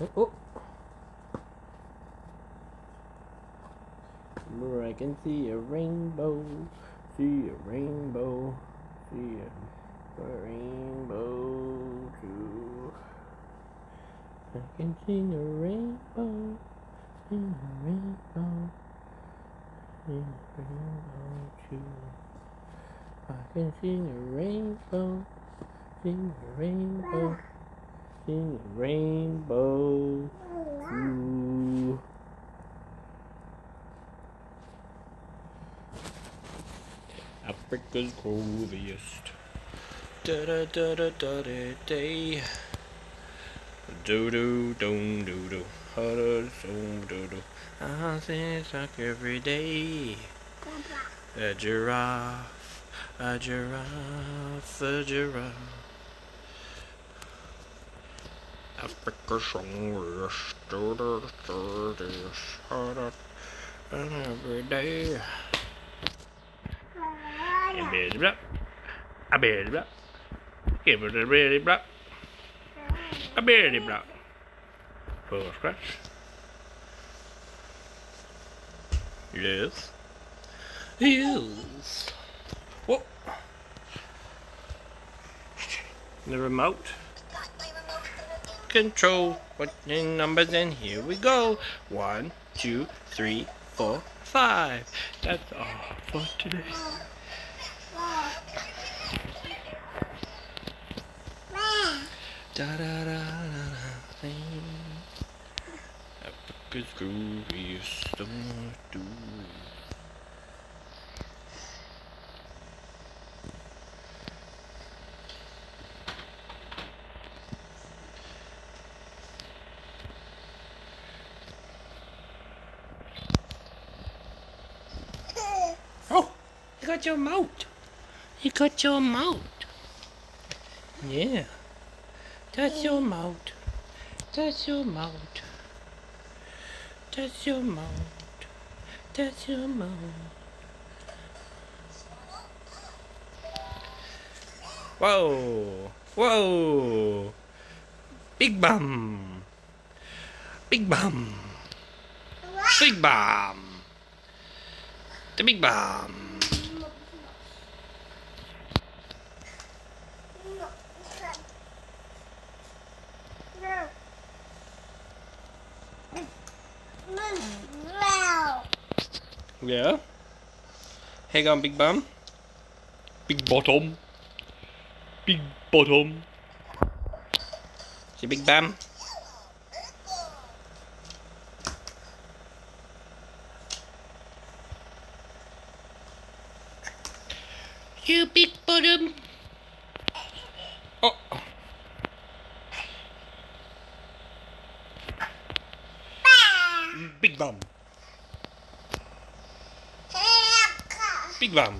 Oh. oh. Where I can see a rainbow, see a rainbow, see a rainbow too. I can see a rainbow, see a rainbow, see a rainbow too. I can see a rainbow, see a rainbow, a rainbow too. Africa's grooviest. Da da da da da da day. Do do do do do. Ha da do do. I see like every day. A giraffe, a giraffe, a giraffe. Africa's strongest. Do do do. And every day. A bit blah. A. Give it a really blah. A bit blah. Full scratch. Yes. Yes. Whoa. The remote. Control the numbers and here we go. One, two, three, four, five. That's all for today. Da da da da da thing. Africa's grooviest summer do. You got your mouth. You got your mouth. Yeah. That's your mouth. That's your mouth. That's your mouth. That's your mouth. Whoa! Whoa! Big bum! Big bum! Big bum! The big bum! Yeah? Hang on, big bum. Big bottom. Big bottom. See, big bum. You big bottom. Oh. Big bum. Big bum.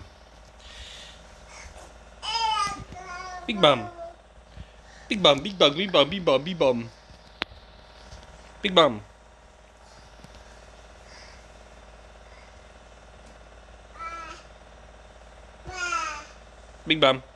Big bum. Big bum, big bum, big bum, big bum, big bum. Big bum. Big bum.